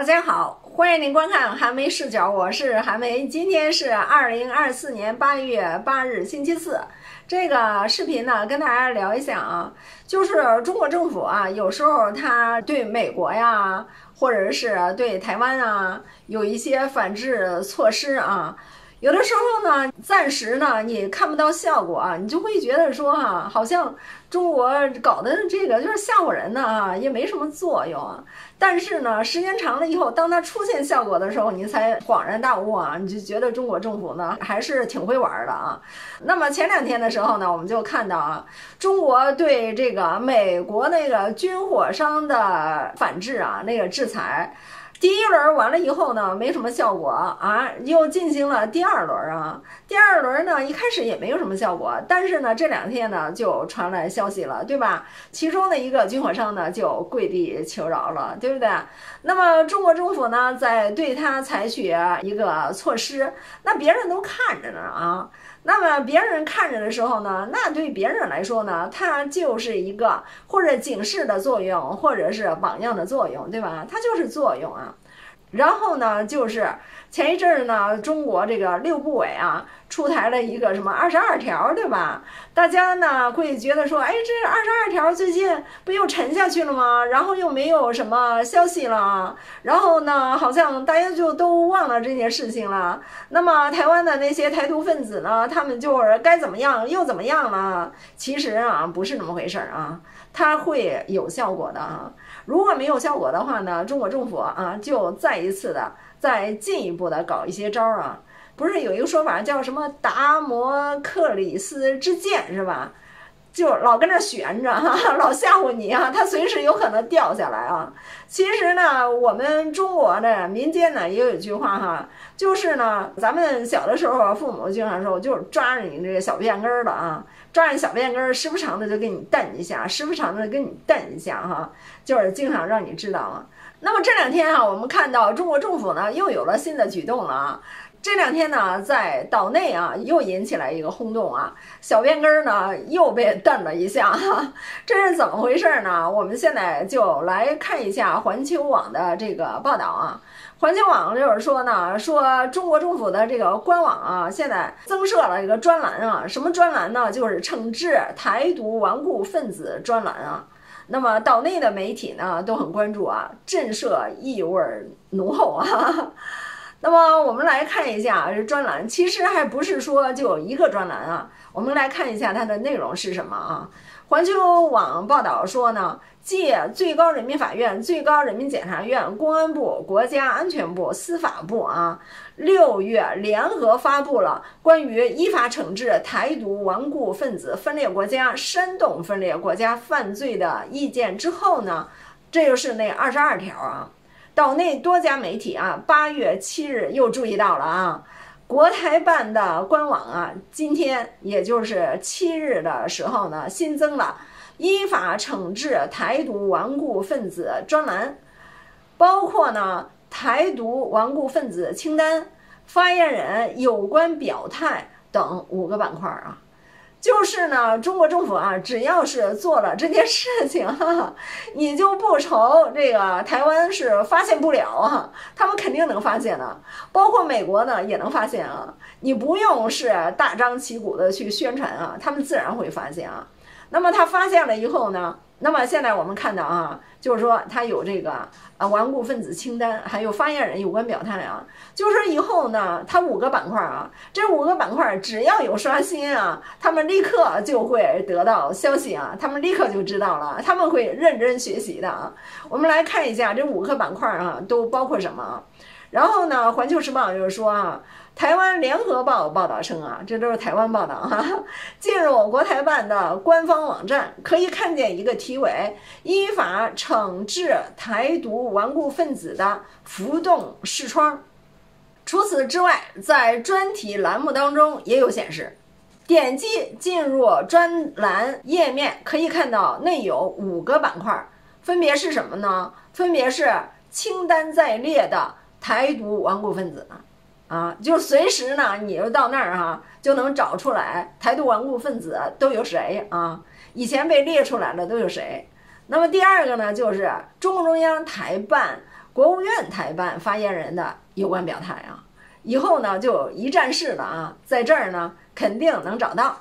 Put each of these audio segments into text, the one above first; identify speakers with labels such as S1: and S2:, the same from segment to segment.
S1: 大家好，欢迎您观看韩梅视角，我是韩梅。今天是二零二四年八月八日，星期四。这个视频呢，跟大家聊一下啊，就是中国政府啊，有时候他对美国呀，或者是对台湾啊，有一些反制措施啊。有的时候呢，暂时呢，你看不到效果啊，你就会觉得说哈，好像中国搞的这个就是吓唬人呢啊，也没什么作用啊。但是呢，时间长了以后，当它出现效果的时候，你才恍然大悟啊，你就觉得中国政府呢还是挺会玩的啊。那么前两天的时候呢，我们就看到啊，中国对这个美国那个军火商的反制啊，那个制裁。第一轮完了以后呢，没什么效果啊，又进行了第二轮啊。第二轮呢，一开始也没有什么效果，但是呢，这两天呢就传来消息了，对吧？其中的一个军火商呢就跪地求饶了，对不对？那么中国政府呢在对他采取一个措施，那别人都看着呢啊。那么别人看着的时候呢，那对别人来说呢，它就是一个或者警示的作用，或者是榜样的作用，对吧？它就是作用啊。然后呢，就是前一阵儿呢，中国这个六部委啊，出台了一个什么二十二条，对吧？大家呢会觉得说，哎，这二十二条最近不又沉下去了吗？然后又没有什么消息了，然后呢，好像大家就都忘了这件事情了。那么台湾的那些台独分子呢，他们就是该怎么样又怎么样了？其实啊，不是那么回事儿啊，它会有效果的啊。如果没有效果的话呢，中国政府啊就再一次的再进一步的搞一些招儿啊，不是有一个说法叫什么达摩克里斯之剑是吧？就老跟那悬着 哈，老吓唬你啊，它随时有可能掉下来啊。其实呢，我们中国的民间呢也有一句话哈，就是呢，咱们小的时候父母经常说，就是抓着你这个小辫根儿的啊，抓着小辫根儿，时不常的就给你蹬一下，时不常的给你蹬一下哈，就是经常让你知道啊。那么这两天啊，我们看到中国政府呢又有了新的举动了啊。这两天呢，在岛内啊，又引起来一个轰动啊，小辫根儿呢又被蹬了一下，哈，这是怎么回事呢？我们现在就来看一下环球网的这个报道啊。环球网就是说呢，说中国政府的这个官网啊，现在增设了一个专栏啊，什么专栏呢？就是惩治台独顽固分子专栏啊。那么岛内的媒体呢都很关注啊，震慑意味浓厚啊。那么我们来看一下这专栏，其实还不是说就有一个专栏啊。我们来看一下它的内容是什么啊？环球网报道说呢，借最高人民法院、最高人民检察院、公安部、国家安全部、司法部啊，六月联合发布了关于依法惩治台独顽固分子分裂国家、煽动分裂国家犯罪的意见之后呢，这就是那二十二条啊。岛内多家媒体啊，八月七日又注意到了啊，国台办的官网啊，今天也就是七日的时候呢，新增了依法惩治台独顽固分子专栏，包括呢台独顽固分子清单、发言人有关表态等五个板块啊。就是呢，中国政府啊，只要是做了这件事情，哈哈，你就不愁这个台湾是发现不了啊，他们肯定能发现的，包括美国呢也能发现啊，你不用是大张旗鼓的去宣传啊，他们自然会发现啊。那么他发现了以后呢？那么现在我们看到啊，就是说他有这个啊顽固分子清单，还有发言人有关表态啊，就是以后呢，他五个板块啊，这五个板块只要有刷新啊，他们立刻就会得到消息啊，他们立刻就知道了，他们会认真学习的啊。我们来看一下这五个板块啊，都包括什么啊？然后呢，《环球时报》就是说啊。台湾联合报报道称啊，这都是台湾报道哈。进入我国台办的官方网站，可以看见一个题为“依法惩治台独顽固分子”的浮动视窗。除此之外，在专题栏目当中也有显示。点击进入专栏页面，可以看到内有五个板块，分别是什么呢？分别是清单在列的台独顽固分子呢。啊，就随时呢，你就到那儿哈，就能找出来台独顽固分子都有谁啊？以前被列出来的都有谁？那么第二个呢，就是中共中央台办国务院台办发言人的有关表态啊。以后呢就一站式的啊，在这儿呢肯定能找到。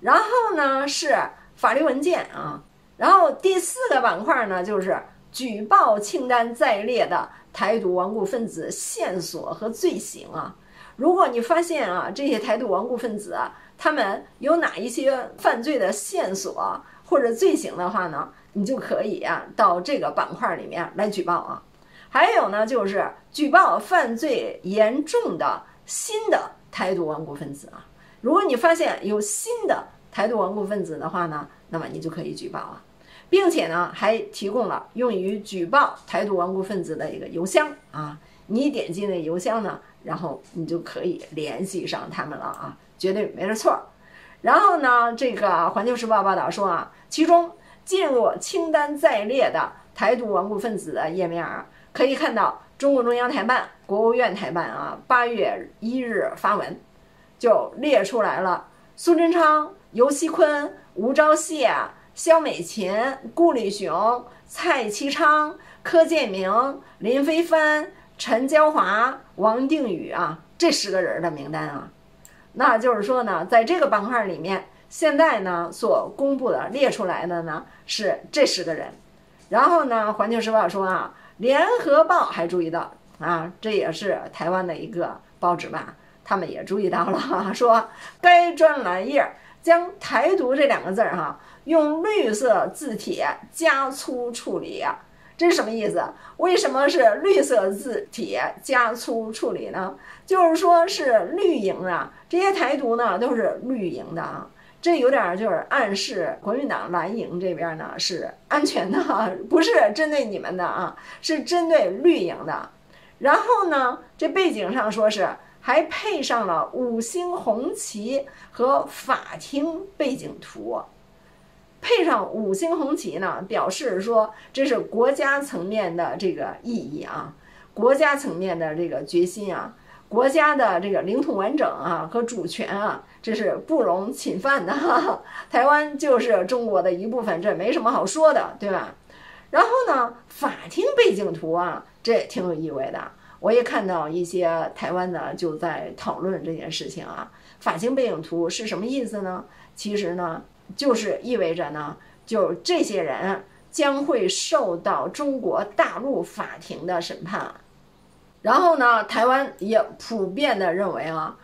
S1: 然后呢是法律文件啊，然后第四个板块呢就是举报清单在列的台独顽固分子线索和罪行啊。如果你发现啊这些台独顽固分子啊，他们有哪一些犯罪的线索或者罪行的话呢，你就可以啊到这个板块里面来举报啊。还有呢就是举报犯罪严重的新的台独顽固分子啊。如果你发现有新的台独顽固分子的话呢，那么你就可以举报啊，并且呢还提供了用于举报台独顽固分子的一个邮箱啊。你点击那邮箱呢，然后你就可以联系上他们了啊，绝对没得错。然后呢，这个《环球时报》报道说啊，其中进入清单在列的台独顽固分子的页面啊，可以看到中共中央台办、国务院台办啊，八月一日发文，就列出来了苏贞昌、尤锡坤、吴钊燮、肖美琴、顾立雄、蔡其昌、柯建明、林飞帆。陈娇华、王定宇啊，这十个人的名单啊，那就是说呢，在这个板块里面，现在呢所公布的列出来的呢是这十个人。然后呢，《环球时报》说啊，《联合报》还注意到啊，这也是台湾的一个报纸吧，他们也注意到了，说该专栏页将“台独”这两个字儿哈，用绿色字体加粗处理。这是什么意思？为什么是绿色字体加粗处理呢？就是说是绿营啊，这些台独呢都是绿营的啊，这有点就是暗示国民党蓝营这边呢是安全的，不是针对你们的啊，是针对绿营的。然后呢，这背景上说是还配上了五星红旗和法庭背景图。配上五星红旗呢，表示说这是国家层面的这个意义啊，国家层面的这个决心啊，国家的这个领土完整啊和主权啊，这是不容侵犯的。台湾就是中国的一部分，这没什么好说的，对吧？然后呢，法庭背景图啊，这也挺有意味的。我也看到一些台湾的就在讨论这件事情啊，法庭背景图是什么意思呢？其实呢。就是意味着呢，就这些人将会受到中国大陆法庭的审判，然后呢，台湾也普遍的认为啊，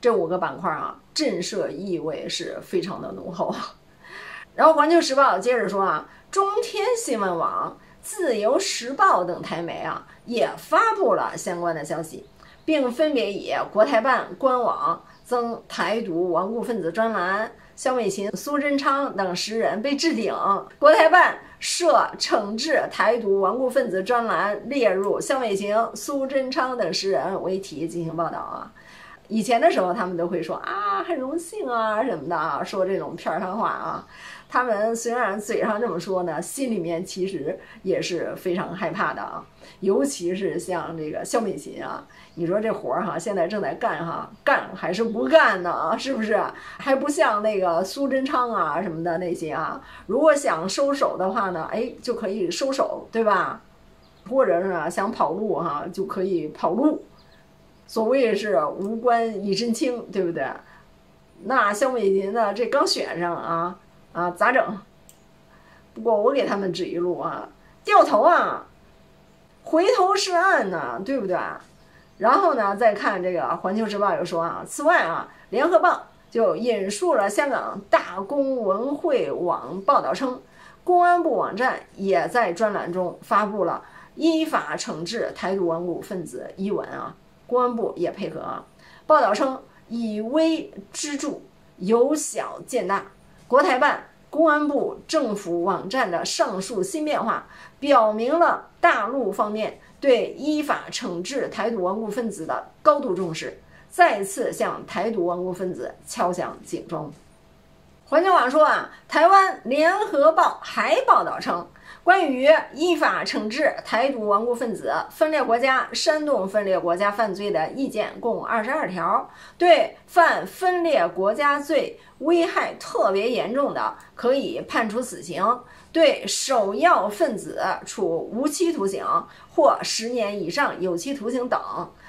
S1: 这五个板块啊，震慑意味是非常的浓厚。然后《环球时报》接着说啊，中天新闻网、自由时报等台媒啊，也发布了相关的消息，并分别以国台办官网增台独顽固分子专栏。肖美琴、苏贞昌等十人被置顶，国台办设惩治台独顽固分子专栏，列入肖美琴、苏贞昌等十人为题进行报道啊。以前的时候，他们都会说啊，很荣幸啊什么的啊，说这种片儿汤话啊。他们虽然嘴上这么说呢，心里面其实也是非常害怕的啊。尤其是像这个肖美琴啊，你说这活儿哈，现在正在干哈，干还是不干呢？是不是？还不像那个苏贞昌啊什么的那些啊，如果想收手的话呢，哎，就可以收手，对吧？或者是啊，想跑路哈，就可以跑路。所谓是无官一身轻，对不对？那肖美琴呢？这刚选上啊啊，咋整？不过我给他们指一路啊，掉头啊，回头是岸呢，对不对？然后呢，再看这个《环球时报》又说啊，此外啊，《联合报》就引述了香港大公文汇网报道称，公安部网站也在专栏中发布了依法惩治台独顽固分子一文啊。公安部也配合啊，报道称以微知著，由小见大。国台办、公安部、政府网站的上述新变化，表明了大陆方面对依法惩治台独顽固分子的高度重视，再次向台独顽固分子敲响警钟。环球网说啊，台湾联合报还报道称。关于依法惩治台独顽固分子、分裂国家、煽动分裂国家犯罪的意见共二十二条。对犯分裂国家罪、危害特别严重的，可以判处死刑；对首要分子处无期徒刑或十年以上有期徒刑等。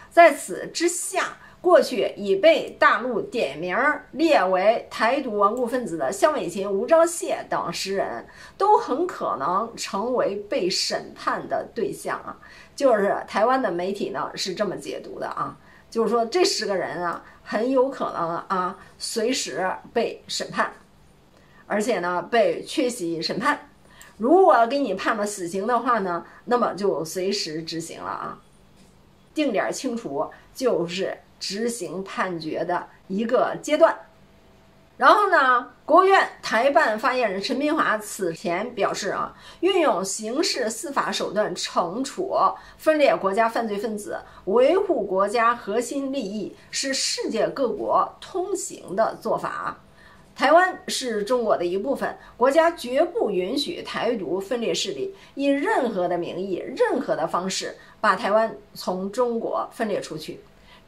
S1: 在此之下。过去已被大陆点名列为台独顽固分子的肖美琴、吴钊燮等十人，都很可能成为被审判的对象啊！就是台湾的媒体呢是这么解读的啊，就是说这十个人啊很有可能啊随时被审判，而且呢被缺席审判。如果给你判了死刑的话呢，那么就随时执行了啊，定点清除就是。执行判决的一个阶段，然后呢，国务院台办发言人陈斌华此前表示啊，运用刑事司法手段惩处分裂国家犯罪分子，维护国家核心利益是世界各国通行的做法。台湾是中国的一部分，国家绝不允许台独分裂势力以任何的名义、任何的方式把台湾从中国分裂出去。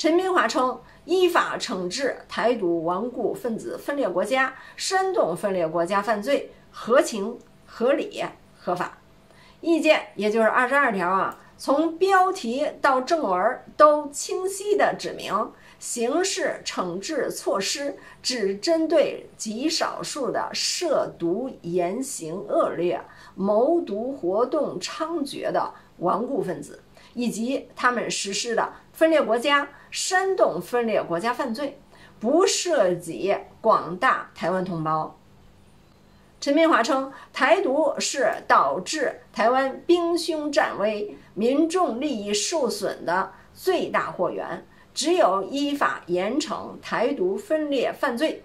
S1: 陈明华称，依法惩治台独顽固分子、分裂国家、煽动分裂国家犯罪，合情、合理、合法。意见也就是二十二条啊，从标题到正文都清晰地指明，刑事惩治措施只针对极少数的涉毒言行恶劣、谋独活动猖獗的顽固分子。以及他们实施的分裂国家、煽动分裂国家犯罪，不涉及广大台湾同胞。陈明华称，台独是导致台湾兵凶战危、民众利益受损的最大祸源。只有依法严惩台独分裂犯罪，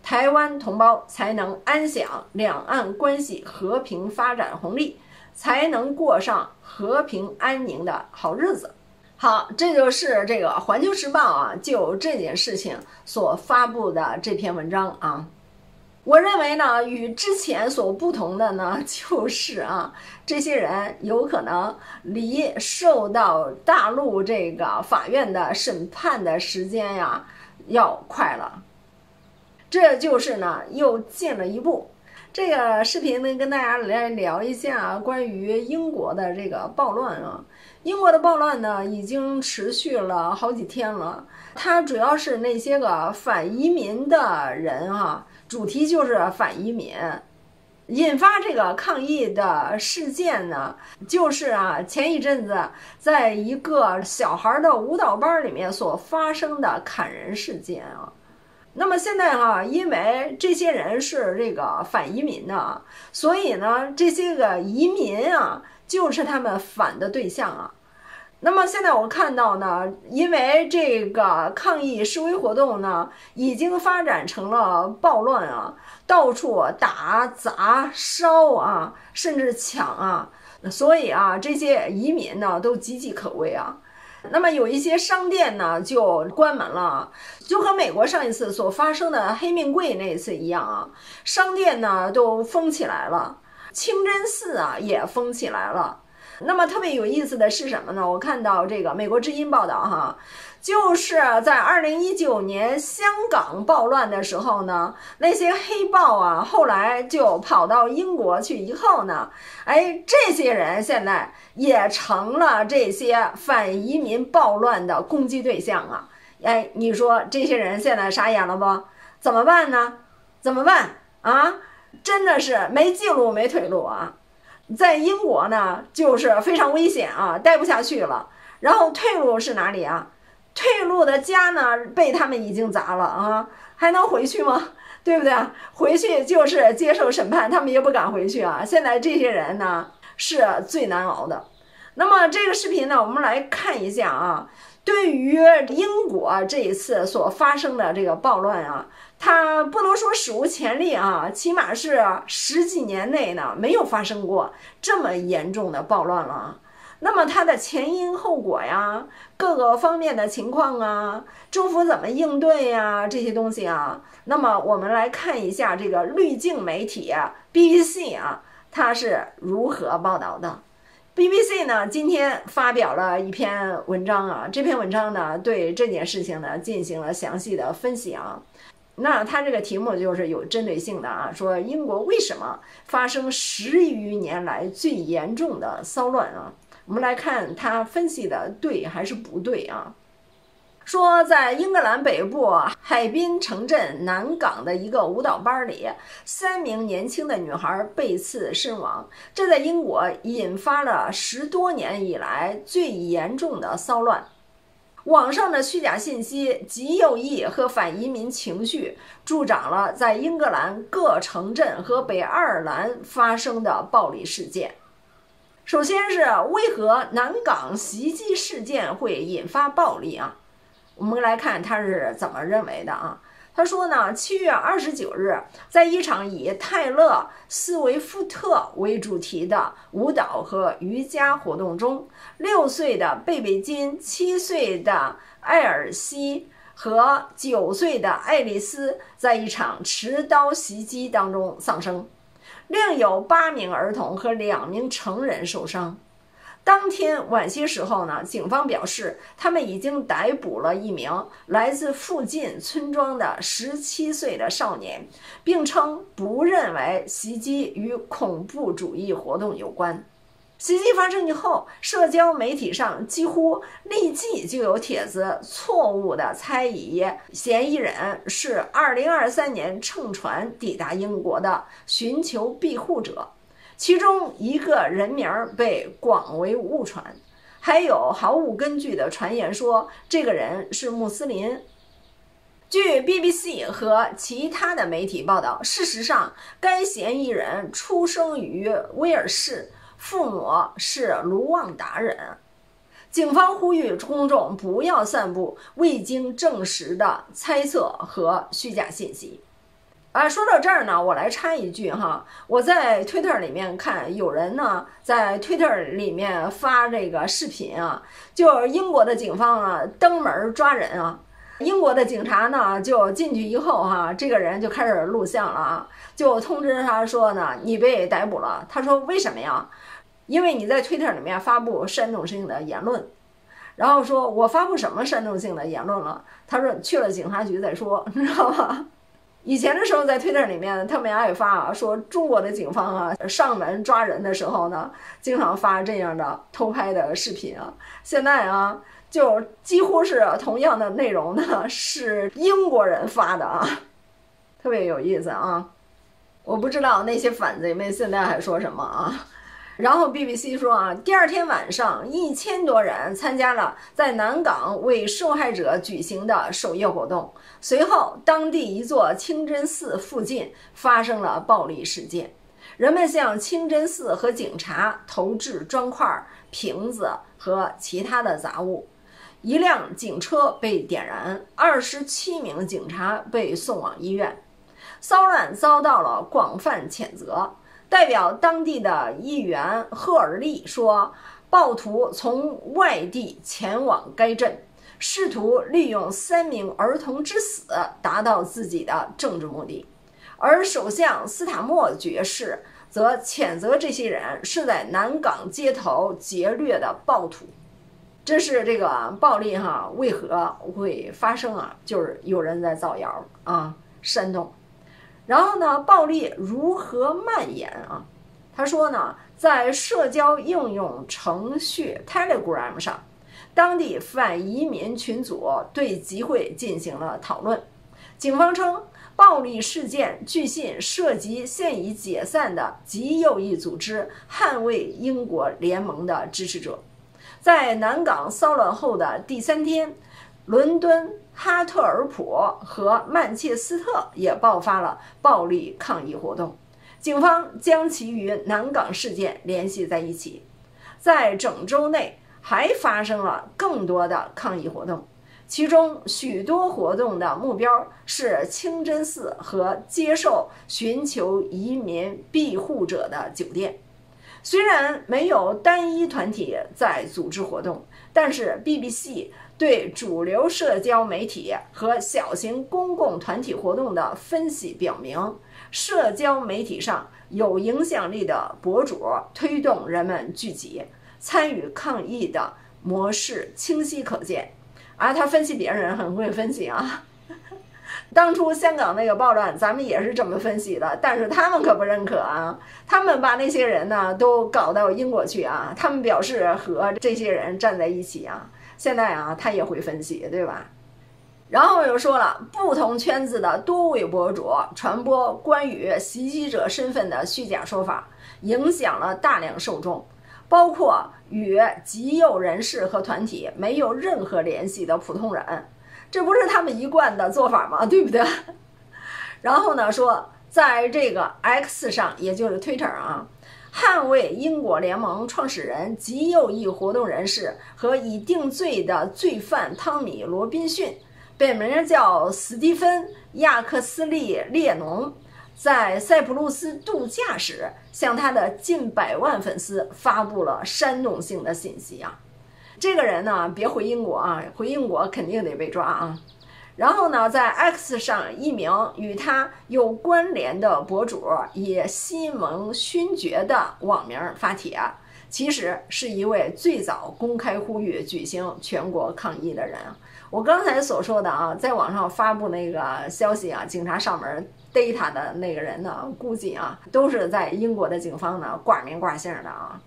S1: 台湾同胞才能安享两岸关系和平发展红利。才能过上和平安宁的好日子。好，这就是这个《环球时报》啊，就这件事情所发布的这篇文章啊。我认为呢，与之前所不同的呢，就是啊，这些人有可能离受到大陆这个法院的审判的时间呀要快了。这就是呢，又进了一步。这个视频呢，跟大家来聊一下关于英国的这个暴乱啊。英国的暴乱呢，已经持续了好几天了。它主要是那些个反移民的人啊，主题就是反移民。引发这个抗议的事件呢，就是啊，前一阵子在一个小孩的舞蹈班里面所发生的砍人事件啊。那么现在哈，因为这些人是这个反移民的，所以呢，这些个移民啊，就是他们反的对象啊。那么现在我看到呢，因为这个抗议示威活动呢，已经发展成了暴乱啊，到处打砸烧啊，甚至抢啊，所以啊，这些移民呢，都岌岌可危啊。那么有一些商店呢就关门了，就和美国上一次所发生的黑命贵那一次一样啊，商店呢都封起来了，清真寺啊也封起来了。那么特别有意思的是什么呢？我看到这个美国之音报道哈。就是在二零一九年香港暴乱的时候呢，那些黑豹啊，后来就跑到英国去以后呢，哎，这些人现在也成了这些反移民暴乱的攻击对象啊！哎，你说这些人现在傻眼了不？怎么办呢？怎么办啊？真的是没记录没退路啊！在英国呢，就是非常危险啊，待不下去了。然后退路是哪里啊？退路的家呢，被他们已经砸了啊，还能回去吗？对不对啊？回去就是接受审判，他们也不敢回去啊。现在这些人呢，是最难熬的。那么这个视频呢，我们来看一下啊。对于英国这一次所发生的这个暴乱啊，它不能说史无前例啊，起码是十几年内呢没有发生过这么严重的暴乱了。那么它的前因后果呀，各个方面的情况啊，政府怎么应对呀？这些东西啊，那么我们来看一下这个滤镜媒体 BBC 啊，它是如何报道的。BBC 呢今天发表了一篇文章啊，这篇文章呢对这件事情呢进行了详细的分析啊。那他这个题目就是有针对性的啊，说英国为什么发生十余年来最严重的骚乱啊？我们来看他分析的对还是不对啊？说，在英格兰北部海滨城镇南港的一个舞蹈班里，三名年轻的女孩被刺身亡，这在英国引发了十多年以来最严重的骚乱。网上的虚假信息、极右翼和反移民情绪，助长了在英格兰各城镇和北爱尔兰发生的暴力事件。首先是为何南港袭击事件会引发暴力啊？我们来看他是怎么认为的啊？他说呢，七月二十九日，在一场以泰勒·斯维夫特为主题的舞蹈和瑜伽活动中，六岁的贝贝金、七岁的艾尔西和九岁的爱丽丝在一场持刀袭击当中丧生，另有八名儿童和两名成人受伤。当天晚些时候呢，警方表示，他们已经逮捕了一名来自附近村庄的十七岁的少年，并称不认为袭击与恐怖主义活动有关。袭击发生以后，社交媒体上几乎立即就有帖子错误地猜疑嫌疑人是2023年乘船抵达英国的寻求庇护者。其中一个人名被广为误传，还有毫无根据的传言说这个人是穆斯林。据 BBC 和其他的媒体报道，事实上该嫌疑人出生于威尔士，父母是卢旺达人。警方呼吁公众不要散布未经证实的猜测和虚假信息。啊，说到这儿呢，我来插一句哈，我在 Twitter 里面看有人呢在 Twitter 里面发这个视频啊，就英国的警方啊登门抓人啊，英国的警察呢就进去以后哈，这个人就开始录像了啊，就通知他说呢你被逮捕了。他说为什么呀？因为你在 Twitter 里面发布煽动性的言论。然后说我发布什么煽动性的言论了？他说去了警察局再说，你知道吗？以前的时候，在推特里面，特别爱发啊，说中国的警方啊上门抓人的时候呢，经常发这样的偷拍的视频啊。现在啊，就几乎是同样的内容呢，是英国人发的啊，特别有意思啊。我不知道那些反贼们现在还说什么啊。然后 BBC 说啊，第二天晚上，一千多人参加了在南港为受害者举行的守夜活动。随后，当地一座清真寺附近发生了暴力事件，人们向清真寺和警察投掷砖块、瓶子和其他的杂物，一辆警车被点燃，二十七名警察被送往医院。骚乱遭到了广泛谴责。代表当地的议员赫尔利说：“暴徒从外地前往该镇，试图利用三名儿童之死达到自己的政治目的。”而首相斯塔默爵士则谴责这些人是在南港街头劫掠的暴徒。这是这个暴力哈为何会发生啊？就是有人在造谣啊，煽动。然后呢，暴力如何蔓延啊？他说呢，在社交应用程序 Telegram 上，当地反移民群组对集会进行了讨论。警方称，暴力事件据信涉及现已解散的极右翼组织“捍卫英国联盟”的支持者。在南港骚乱后的第三天。伦敦、哈特尔普和曼彻斯特也爆发了暴力抗议活动，警方将其与南港事件联系在一起。在整周内，还发生了更多的抗议活动，其中许多活动的目标是清真寺和接受寻求移民庇护者的酒店。虽然没有单一团体在组织活动，但是 BBC。对主流社交媒体和小型公共团体活动的分析表明，社交媒体上有影响力的博主推动人们聚集参与抗议的模式清晰可见。啊，他分析别人很会分析啊。当初香港那个暴乱，咱们也是这么分析的，但是他们可不认可啊。他们把那些人呢都搞到英国去啊，他们表示和这些人站在一起啊。现在啊，他也会分析，对吧？然后又说了，不同圈子的多位博主传播关于袭击者身份的虚假说法，影响了大量受众，包括与极右人士和团体没有任何联系的普通人。这不是他们一贯的做法吗？对不对？然后呢，说在这个 X 上，也就是 Twitter 啊，捍卫英国联盟创始人、极右翼活动人士和已定罪的罪犯汤米·罗宾逊。本名叫斯蒂芬·亚克斯利·列侬，在塞浦路斯度假时，向他的近百万粉丝发布了煽动性的信息啊！这个人呢，别回英国啊，回英国肯定得被抓啊！然后呢，在 X 上，一名与他有关联的博主以西蒙勋爵的网名发帖，其实是一位最早公开呼吁举行全国抗议的人！我刚才所说的啊，在网上发布那个消息啊，警察上门逮他的那个人呢，估计啊都是在英国的警方呢挂名挂姓的啊。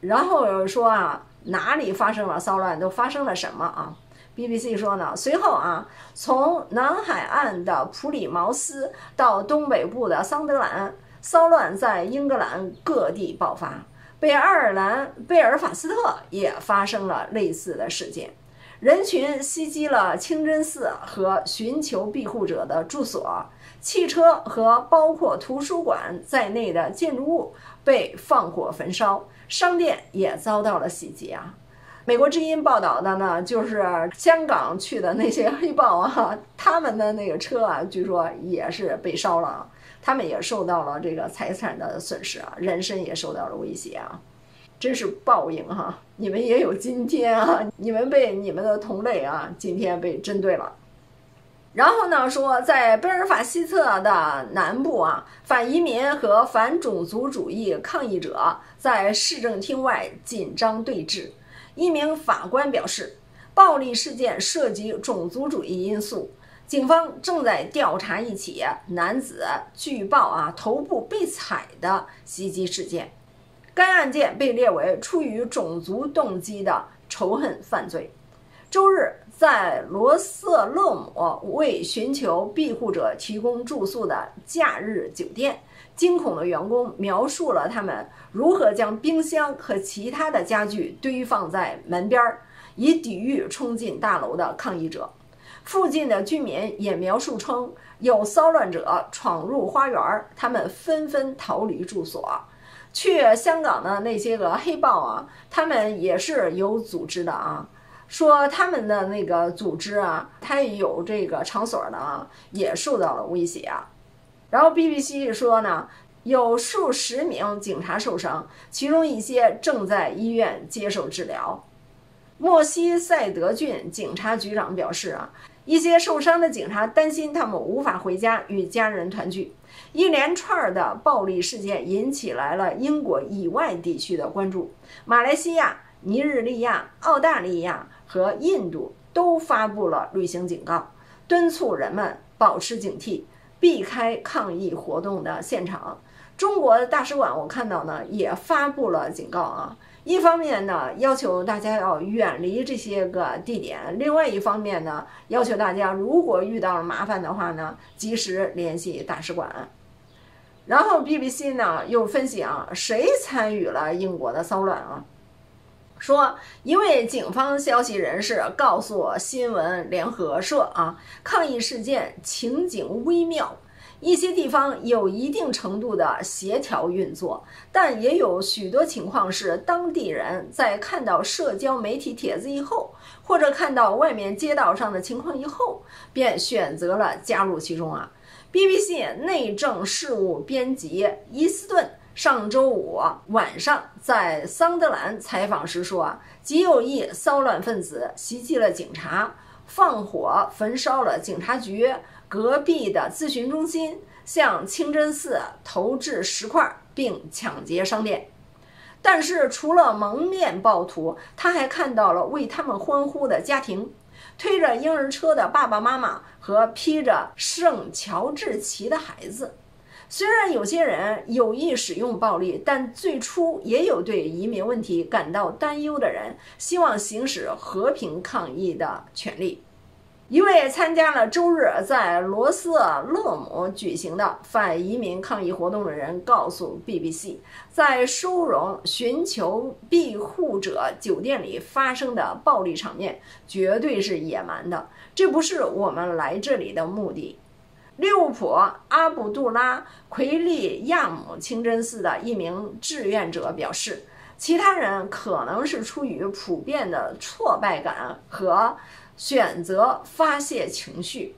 S1: 然后说啊，哪里发生了骚乱，都发生了什么啊？BBC 说呢，随后啊，从南海岸的普里茅斯到东北部的桑德兰，骚乱在英格兰各地爆发，北爱尔兰贝尔法斯特也发生了类似的事件。人群袭击了清真寺和寻求庇护者的住所，汽车和包括图书馆在内的建筑物被放火焚烧，商店也遭到了袭击啊！美国之音报道的呢，就是香港去的那些黑豹啊，他们的那个车啊，据说也是被烧了，他们也受到了这个财产的损失啊，人身也受到了威胁啊。真是报应哈！你们也有今天啊！你们被你们的同类啊，今天被针对了。然后呢，说在贝尔法西特的南部啊，反移民和反种族主义抗议者在市政厅外紧张对峙。一名法官表示，暴力事件涉及种族主义因素，警方正在调查一起男子据报啊头部被踩的袭击事件。该案件被列为出于种族动机的仇恨犯罪。周日，在罗瑟勒姆为寻求庇护者提供住宿的假日酒店，惊恐的员工描述了他们如何将冰箱和其他的家具堆放在门边儿，以抵御冲进大楼的抗议者。附近的居民也描述称，有骚乱者闯入花园，他们纷纷逃离住所。去香港的那些个黑豹啊，他们也是有组织的啊，说他们的那个组织啊，他有这个场所的啊，也受到了威胁啊。然后 BBC 说呢，有数十名警察受伤，其中一些正在医院接受治疗。莫西塞德郡警察局长表示啊，一些受伤的警察担心他们无法回家与家人团聚。一连串的暴力事件引起来了英国以外地区的关注，马来西亚、尼日利亚、澳大利亚和印度都发布了旅行警告，敦促人们保持警惕，避开抗议活动的现场。中国大使馆我看到呢也发布了警告啊，一方面呢要求大家要远离这些个地点，另外一方面呢要求大家如果遇到了麻烦的话呢，及时联系大使馆。然后 BBC 呢又分析啊，谁参与了英国的骚乱啊？说一位警方消息人士告诉新闻联合社啊，抗议事件情景微妙，一些地方有一定程度的协调运作，但也有许多情况是当地人在看到社交媒体帖子以后，或者看到外面街道上的情况以后，便选择了加入其中啊。BBC 内政事务编辑伊斯顿上周五晚上在桑德兰采访时说：“，极右翼骚乱分子袭击了警察，放火焚烧了警察局隔壁的咨询中心，向清真寺投掷石块并抢劫商店。但是，除了蒙面暴徒，他还看到了为他们欢呼的家庭，推着婴儿车的爸爸妈妈和披着圣乔治旗的孩子。虽然有些人有意使用暴力，但最初也有对移民问题感到担忧的人，希望行使和平抗议的权利。一位参加了周日在罗斯勒姆举行的反移民抗议活动的人告诉 BBC，在收容寻求庇护者酒店里发生的暴力场面绝对是野蛮的，这不是我们来这里的目的。利物浦阿卜杜拉奎利亚姆清真寺的一名志愿者表示，其他人可能是出于普遍的挫败感和选择发泄情绪。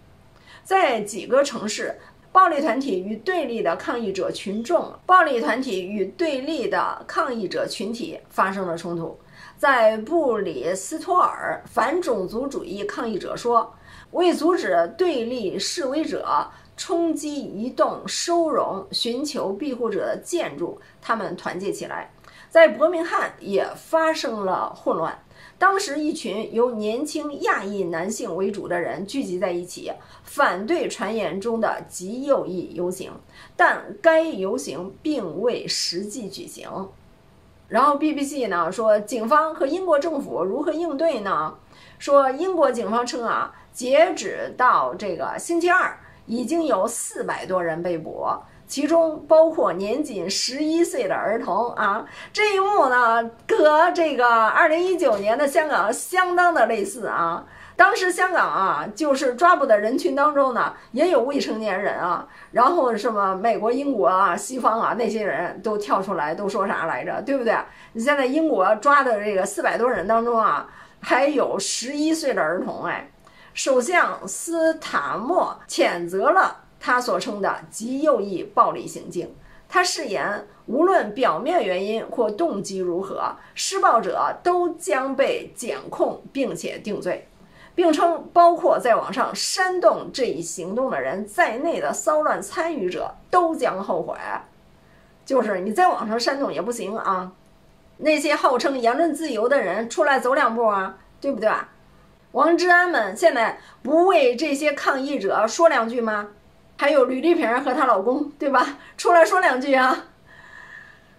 S1: 在几个城市，暴力团体与对立的抗议者群众、暴力团体与对立的抗议者群体发生了冲突。在布里斯托尔，反种族主义抗议者说。为阻止对立示威者冲击一栋收容寻求庇护者的建筑，他们团结起来，在伯明翰也发生了混乱。当时，一群由年轻亚裔男性为主的人聚集在一起，反对传言中的极右翼游行，但该游行并未实际举行。然后，BBC 呢说，警方和英国政府如何应对呢？说英国警方称啊。截止到这个星期二，已经有四百多人被捕，其中包括年仅十一岁的儿童啊！这一幕呢，和这个二零一九年的香港相当的类似啊。当时香港啊，就是抓捕的人群当中呢，也有未成年人啊。然后什么美国、英国啊、西方啊那些人都跳出来都说啥来着？对不对？你现在英国抓的这个四百多人当中啊，还有十一岁的儿童哎。首相斯塔默谴责了他所称的极右翼暴力行径。他誓言，无论表面原因或动机如何，施暴者都将被检控并且定罪，并称包括在网上煽动这一行动的人在内的骚乱参与者都将后悔。就是你在网上煽动也不行啊！那些号称言论自由的人出来走两步啊，对不对？王志安们现在不为这些抗议者说两句吗？还有吕丽萍和她老公，对吧？出来说两句啊！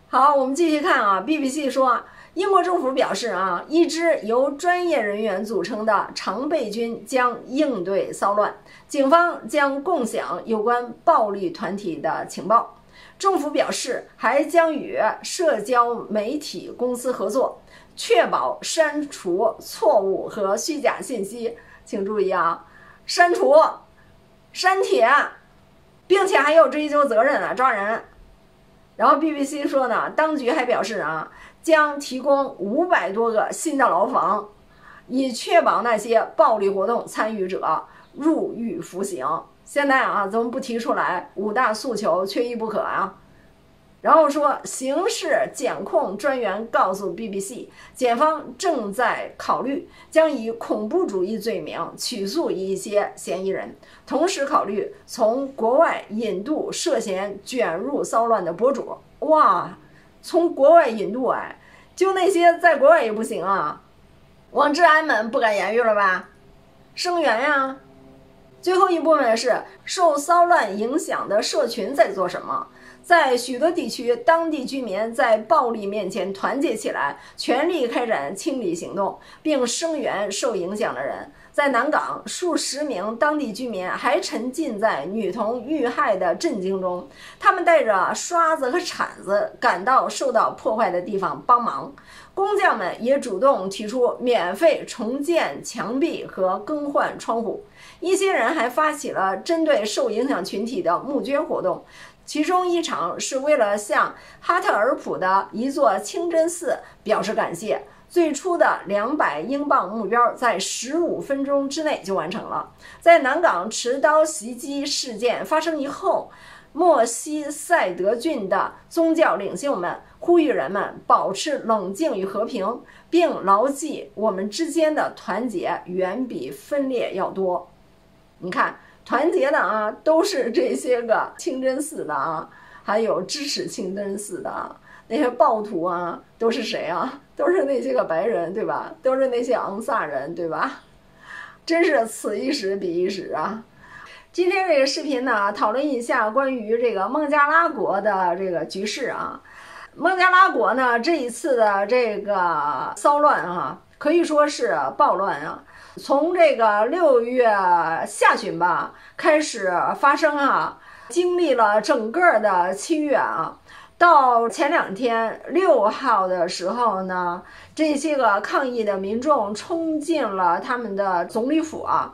S1: 好，我们继续看啊。BBC 说，英国政府表示啊，一支由专业人员组成的常备军将应对骚乱，警方将共享有关暴力团体的情报。政府表示，还将与社交媒体公司合作。确保删除错误和虚假信息，请注意啊，删除、删帖，并且还有追究责任啊，抓人。然后 BBC 说呢，当局还表示啊，将提供五百多个新的牢房，以确保那些暴力活动参与者入狱服刑。现在啊，怎么不提出来？五大诉求缺一不可啊！然后说，刑事检控专员告诉 BBC，检方正在考虑将以恐怖主义罪名起诉一些嫌疑人，同时考虑从国外引渡涉嫌卷入骚乱的博主。哇，从国外引渡哎，就那些在国外也不行啊！王志安们不敢言语了吧？声援呀！最后一部分是受骚乱影响的社群在做什么？在许多地区，当地居民在暴力面前团结起来，全力开展清理行动，并声援受影响的人。在南港，数十名当地居民还沉浸在女童遇害的震惊中，他们带着刷子和铲子赶到受到破坏的地方帮忙。工匠们也主动提出免费重建墙壁和更换窗户。一些人还发起了针对受影响群体的募捐活动。其中一场是为了向哈特尔普的一座清真寺表示感谢。最初的两百英镑目标在十五分钟之内就完成了。在南港持刀袭击事件发生以后，莫西塞德郡的宗教领袖们呼吁人们保持冷静与和平，并牢记我们之间的团结远比分裂要多。你看。团结的啊，都是这些个清真寺的啊，还有支持清真寺的啊，那些暴徒啊，都是谁啊？都是那些个白人，对吧？都是那些昂萨人，对吧？真是此一时彼一时啊！今天这个视频呢，讨论一下关于这个孟加拉国的这个局势啊。孟加拉国呢，这一次的这个骚乱啊，可以说是暴乱啊。从这个六月下旬吧开始发生啊，经历了整个的七月啊，到前两天六号的时候呢，这些个抗议的民众冲进了他们的总理府啊，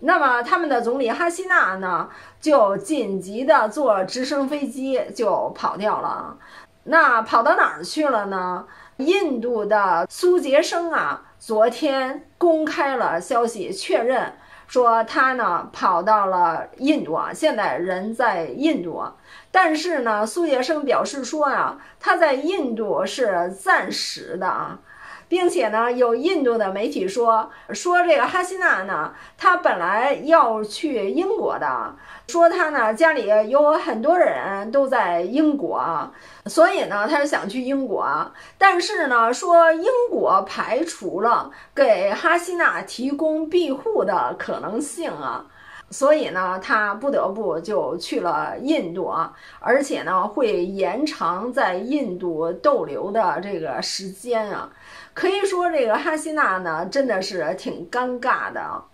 S1: 那么他们的总理哈希娜呢，就紧急的坐直升飞机就跑掉了，那跑到哪儿去了呢？印度的苏杰生啊。昨天公开了消息，确认说他呢跑到了印度啊，现在人在印度。但是呢，苏杰生表示说啊，他在印度是暂时的啊。并且呢，有印度的媒体说说这个哈希娜呢，他本来要去英国的，说他呢家里有很多人都在英国，所以呢他是想去英国，但是呢说英国排除了给哈希娜提供庇护的可能性啊。所以呢，他不得不就去了印度啊，而且呢，会延长在印度逗留的这个时间啊。可以说，这个哈希娜呢，真的是挺尴尬的啊。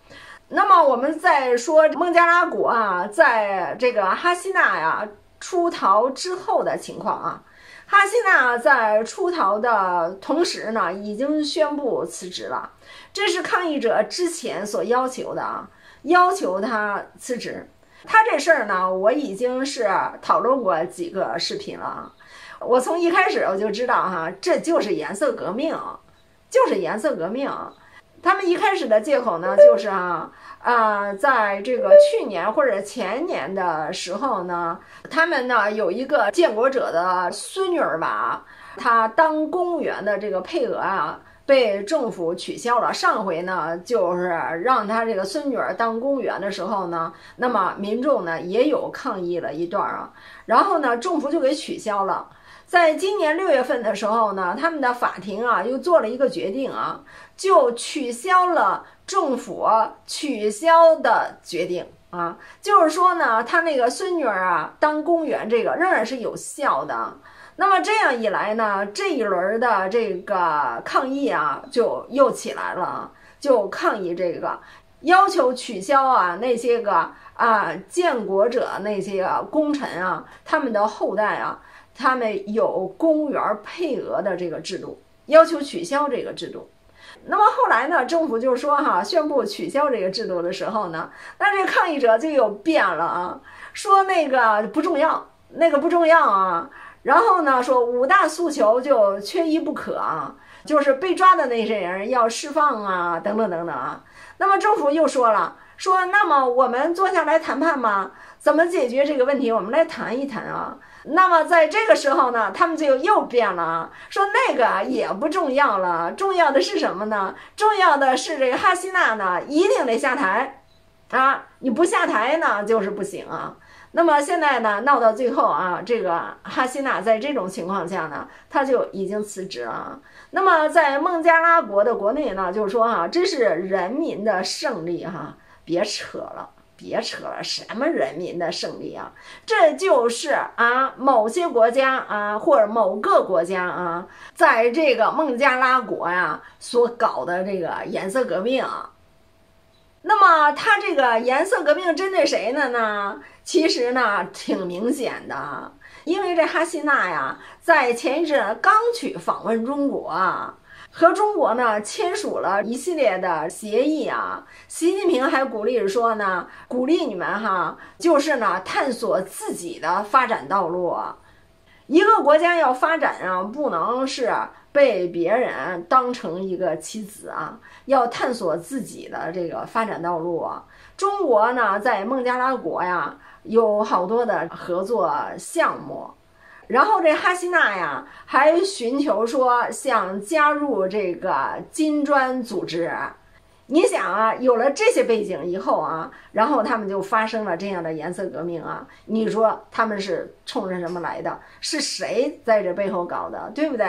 S1: 那么，我们再说孟加拉国啊，在这个哈希娜呀出逃之后的情况啊，哈希娜在出逃的同时呢，已经宣布辞职了，这是抗议者之前所要求的啊。要求他辞职，他这事儿呢，我已经是讨论过几个视频了啊。我从一开始我就知道哈，这就是颜色革命，就是颜色革命。他们一开始的借口呢，就是啊啊，在这个去年或者前年的时候呢，他们呢有一个建国者的孙女儿吧，她当公务员的这个配额啊。被政府取消了。上回呢，就是让他这个孙女儿当公务员的时候呢，那么民众呢也有抗议了一段啊，然后呢，政府就给取消了。在今年六月份的时候呢，他们的法庭啊又做了一个决定啊，就取消了政府取消的决定啊，就是说呢，他那个孙女儿啊当公务员这个仍然是有效的。那么这样一来呢，这一轮的这个抗议啊，就又起来了，就抗议这个，要求取消啊那些个啊建国者那些个功臣啊，他们的后代啊，他们有公务员配额的这个制度，要求取消这个制度。那么后来呢，政府就说哈，宣布取消这个制度的时候呢，那这抗议者就又变了啊，说那个不重要，那个不重要啊。然后呢，说五大诉求就缺一不可啊，就是被抓的那些人要释放啊，等等等等啊。那么政府又说了，说那么我们坐下来谈判嘛，怎么解决这个问题？我们来谈一谈啊。那么在这个时候呢，他们就又变了，说那个也不重要了，重要的是什么呢？重要的是这个哈希娜呢，一定得下台啊，你不下台呢，就是不行啊。那么现在呢，闹到最后啊，这个哈希娜在这种情况下呢，他就已经辞职了。那么在孟加拉国的国内呢，就是说哈，这是人民的胜利哈，别扯了，别扯了，什么人民的胜利啊？这就是啊，某些国家啊，或者某个国家啊，在这个孟加拉国呀所搞的这个颜色革命。那么他这个颜色革命针对谁呢？呢？其实呢，挺明显的，因为这哈希娜呀，在前一阵刚去访问中国，和中国呢签署了一系列的协议啊。习近平还鼓励说呢，鼓励你们哈，就是呢探索自己的发展道路。一个国家要发展啊，不能是被别人当成一个棋子啊，要探索自己的这个发展道路啊。中国呢，在孟加拉国呀。有好多的合作项目，然后这哈希娜呀还寻求说想加入这个金砖组织，你想啊，有了这些背景以后啊，然后他们就发生了这样的颜色革命啊。你说他们是冲着什么来的？是谁在这背后搞的？对不对？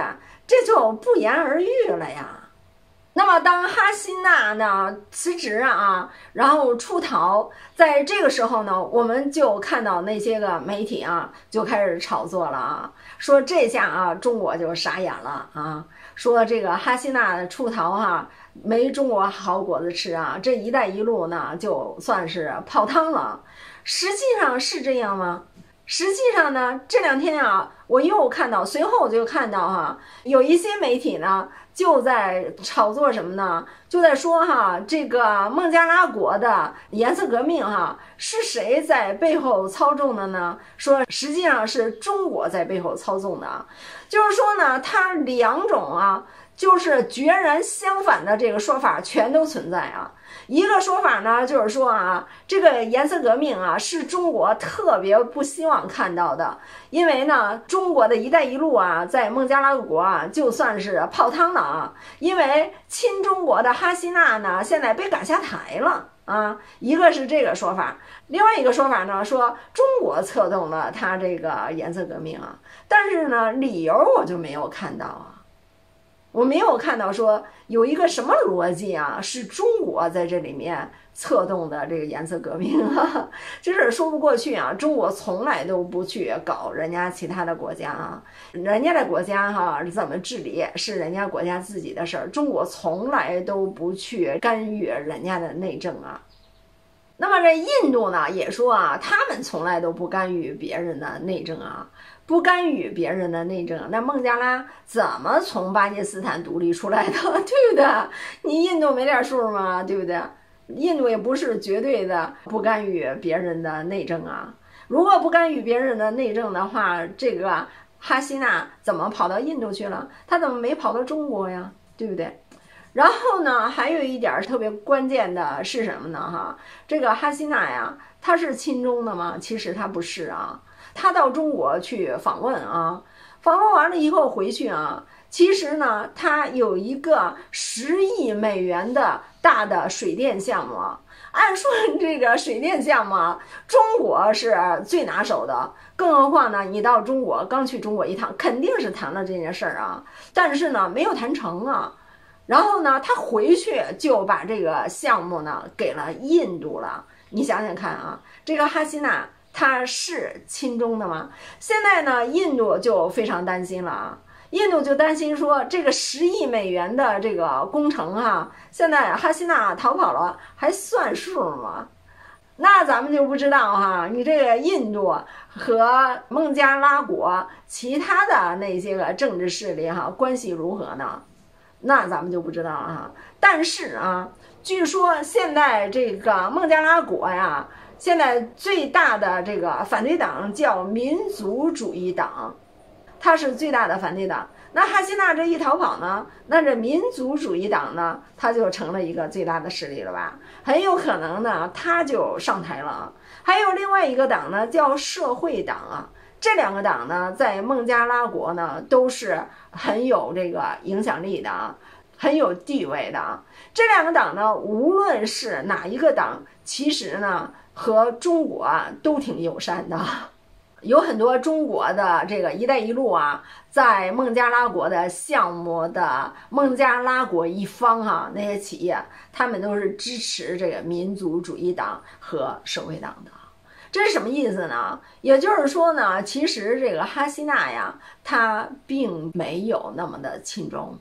S1: 这就不言而喻了呀。那么当哈希娜呢辞职啊，然后出逃，在这个时候呢，我们就看到那些个媒体啊就开始炒作了啊，说这下啊中国就傻眼了啊，说这个哈希娜出逃哈。没中国好果子吃啊！这一带一路呢，就算是泡汤了。实际上是这样吗？实际上呢，这两天啊，我又看到，随后我就看到哈，有一些媒体呢就在炒作什么呢？就在说哈，这个孟加拉国的颜色革命哈，是谁在背后操纵的呢？说实际上是中国在背后操纵的，就是说呢，它两种啊。就是决然相反的这个说法全都存在啊。一个说法呢，就是说啊，这个颜色革命啊，是中国特别不希望看到的，因为呢，中国的一带一路啊，在孟加拉国啊，就算是泡汤了啊。因为亲中国的哈希娜呢，现在被赶下台了啊。一个是这个说法，另外一个说法呢，说中国策动了他这个颜色革命啊，但是呢，理由我就没有看到啊。我没有看到说有一个什么逻辑啊，是中国在这里面策动的这个颜色革命，这事说不过去啊！中国从来都不去搞人家其他的国家啊，人家的国家哈怎么治理是人家国家自己的事儿，中国从来都不去干预人家的内政啊。那么这印度呢也说啊，他们从来都不干预别人的内政啊。不干预别人的内政，那孟加拉怎么从巴基斯坦独立出来的？对不对？你印度没点数吗？对不对？印度也不是绝对的不干预别人的内政啊。如果不干预别人的内政的话，这个哈希娜怎么跑到印度去了？他怎么没跑到中国呀？对不对？然后呢，还有一点特别关键的是什么呢？哈，这个哈希娜呀，他是亲中的吗？其实他不是啊。他到中国去访问啊，访问完了以后回去啊，其实呢，他有一个十亿美元的大的水电项目。按说这个水电项目啊，中国是最拿手的，更何况呢，你到中国刚去中国一趟，肯定是谈了这件事儿啊，但是呢，没有谈成啊。然后呢，他回去就把这个项目呢给了印度了。你想想看啊，这个哈希娜。他是亲中的吗？现在呢，印度就非常担心了啊！印度就担心说，这个十亿美元的这个工程哈，现在哈希娜逃跑了，还算数吗？那咱们就不知道哈，你这个印度和孟加拉国其他的那些个政治势力哈关系如何呢？那咱们就不知道了哈。但是啊，据说现在这个孟加拉国呀。现在最大的这个反对党叫民族主义党，它是最大的反对党。那哈希娜这一逃跑呢，那这民族主义党呢，它就成了一个最大的势力了吧？很有可能呢，他就上台了。还有另外一个党呢，叫社会党啊。这两个党呢，在孟加拉国呢，都是很有这个影响力的啊，很有地位的啊。这两个党呢，无论是哪一个党，其实呢。和中国啊都挺友善的，有很多中国的这个“一带一路”啊，在孟加拉国的项目的孟加拉国一方哈，那些企业他们都是支持这个民族主义党和社会党的。这是什么意思呢？也就是说呢，其实这个哈希娜呀，他并没有那么的亲中，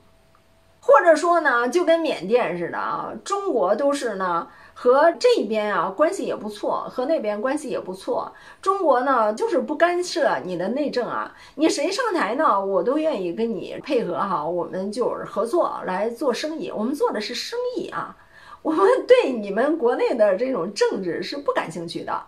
S1: 或者说呢，就跟缅甸似的啊，中国都是呢。和这边啊关系也不错，和那边关系也不错。中国呢就是不干涉你的内政啊，你谁上台呢，我都愿意跟你配合哈，我们就是合作来做生意。我们做的是生意啊，我们 对你们国内的这种政治是不感兴趣的。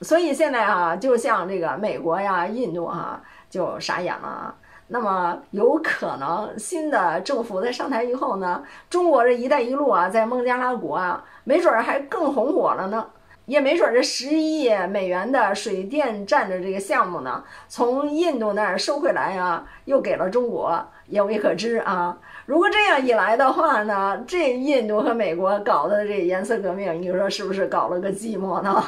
S1: 所以现在啊，就像这个美国呀、印度哈，就傻眼了。那么有可能新的政府在上台以后呢，中国这一带一路啊，在孟加拉国啊，没准儿还更红火了呢，也没准儿这十亿美元的水电站的这个项目呢，从印度那儿收回来啊，又给了中国，也未可知啊。如果这样一来的话呢，这印度和美国搞的这颜色革命，你说是不是搞了个寂寞呢？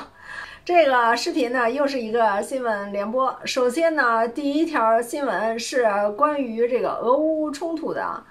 S1: 这个视频呢，又是一个新闻联播。首先呢，第一条新闻是关于这个俄乌冲突的。